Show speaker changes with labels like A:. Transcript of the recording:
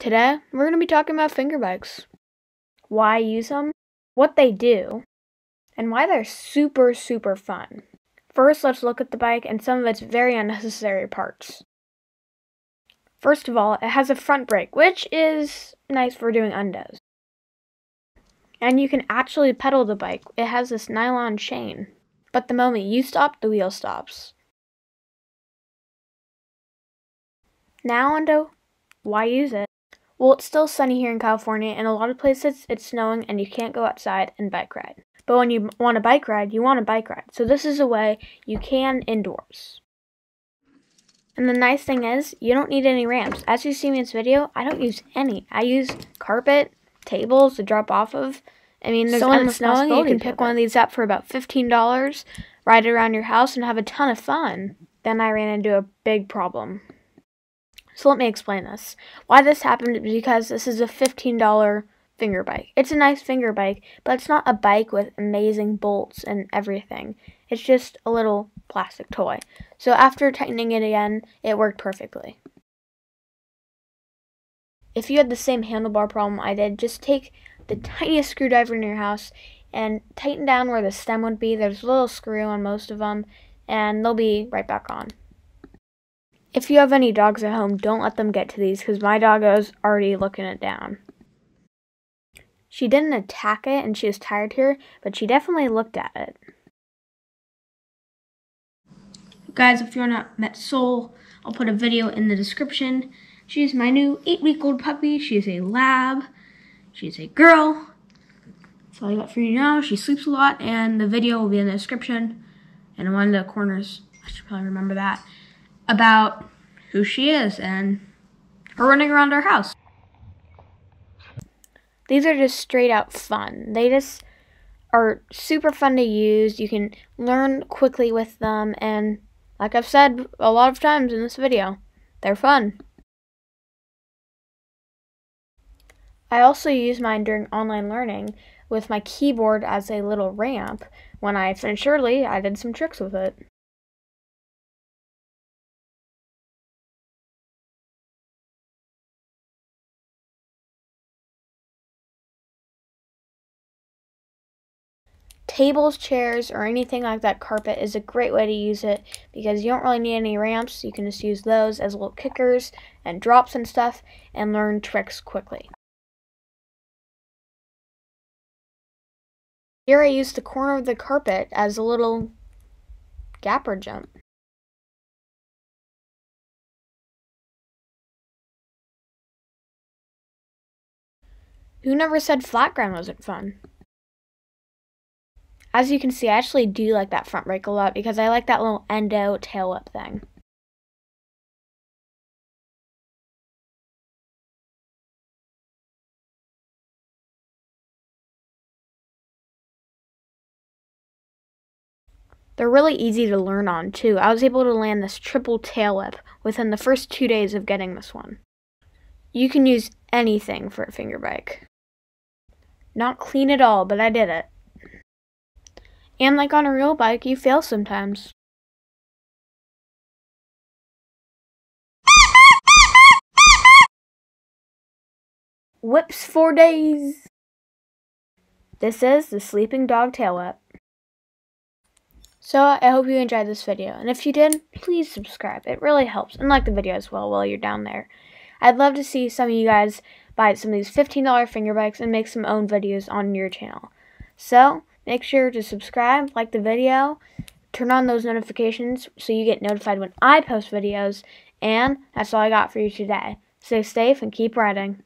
A: Today, we're going to be talking about finger bikes. Why use them, what they do, and why they're super, super fun. First, let's look at the bike and some of its very unnecessary parts. First of all, it has a front brake, which is nice for doing endos. And you can actually pedal the bike. It has this nylon chain. But the moment you stop, the wheel stops. Now onto why use it. Well, it's still sunny here in California, and a lot of places it's snowing and you can't go outside and bike ride. But when you want a bike ride, you want a bike ride. So this is a way you can indoors. And the nice thing is, you don't need any ramps. As you see me in this video, I don't use any. I use carpet, tables to drop off of. I mean, there's so it's snowing, you can pick one of these up for about $15, ride it around your house, and have a ton of fun. Then I ran into a big problem. So let me explain this. Why this happened is because this is a $15 finger bike. It's a nice finger bike, but it's not a bike with amazing bolts and everything. It's just a little plastic toy. So after tightening it again, it worked perfectly. If you had the same handlebar problem I did, just take the tiniest screwdriver in your house and tighten down where the stem would be. There's a little screw on most of them, and they'll be right back on. If you have any dogs at home, don't let them get to these because my dog is already looking it down. She didn't attack it and she was tired here, but she definitely looked at it. Guys, if you're not met Sol, I'll put a video in the description. She's my new 8-week-old puppy. She's a lab. She's a girl. That's all I got for you now. She sleeps a lot, and the video will be in the description. And in one of the corners, I should probably remember that about who she is and her running around our house. These are just straight out fun. They just are super fun to use. You can learn quickly with them, and like I've said a lot of times in this video, they're fun. I also use mine during online learning with my keyboard as a little ramp. When I finished early, I did some tricks with it. Tables, chairs, or anything like that carpet is a great way to use it because you don't really need any ramps. You can just use those as little kickers and drops and stuff and learn tricks quickly. Here I used the corner of the carpet as a little gapper jump. Who never said flat ground wasn't fun? As you can see, I actually do like that front brake a lot because I like that little endo tail whip thing. They're really easy to learn on, too. I was able to land this triple tail whip within the first two days of getting this one. You can use anything for a finger bike. Not clean at all, but I did it. And like on a real bike, you fail sometimes. Whips for days. This is the Sleeping Dog Tail Whip. So I hope you enjoyed this video, and if you did, please subscribe. It really helps, and like the video as well while you're down there. I'd love to see some of you guys buy some of these $15 finger bikes and make some own videos on your channel. So, Make sure to subscribe, like the video, turn on those notifications so you get notified when I post videos. And that's all I got for you today. Stay safe and keep riding.